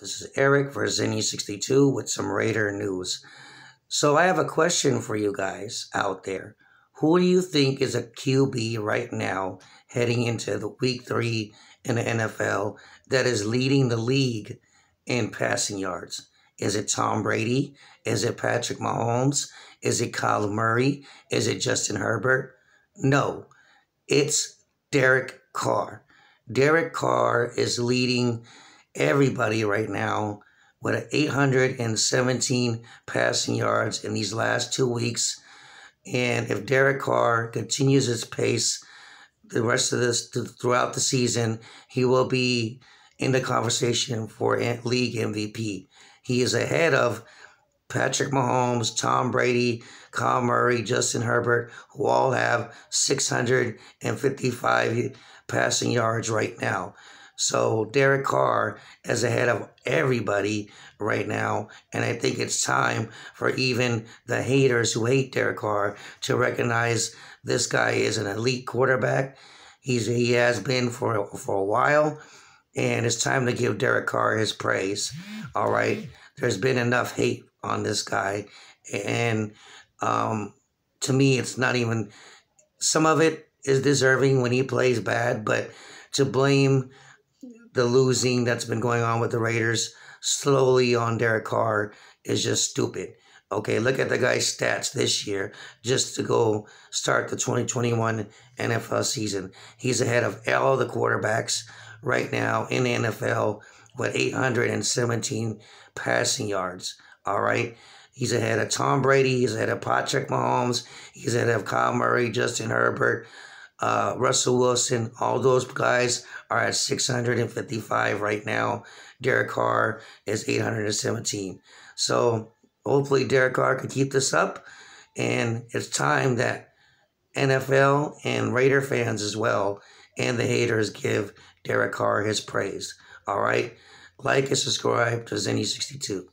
This is Eric for Zennie62 with some Raider news. So I have a question for you guys out there. Who do you think is a QB right now heading into the week three in the NFL that is leading the league in passing yards? Is it Tom Brady? Is it Patrick Mahomes? Is it Kyle Murray? Is it Justin Herbert? No, it's Derek Carr. Derek Carr is leading everybody right now with 817 passing yards in these last two weeks. And if Derek Carr continues his pace the rest of this throughout the season, he will be in the conversation for league MVP. He is ahead of Patrick Mahomes, Tom Brady, Kyle Murray, Justin Herbert, who all have 655 passing yards right now. So Derek Carr is ahead of everybody right now, and I think it's time for even the haters who hate Derek Carr to recognize this guy is an elite quarterback. He's he has been for for a while, and it's time to give Derek Carr his praise. All right, there's been enough hate on this guy, and um, to me, it's not even. Some of it is deserving when he plays bad, but to blame the losing that's been going on with the Raiders slowly on Derek Carr is just stupid. Okay, look at the guy's stats this year just to go start the 2021 NFL season. He's ahead of all the quarterbacks right now in the NFL with 817 passing yards. All right. He's ahead of Tom Brady. He's ahead of Patrick Mahomes. He's ahead of Kyle Murray, Justin Herbert, uh, Russell Wilson, all those guys are at 655 right now. Derek Carr is 817. So hopefully Derek Carr can keep this up. And it's time that NFL and Raider fans as well and the haters give Derek Carr his praise. All right. Like and subscribe to Zennie62.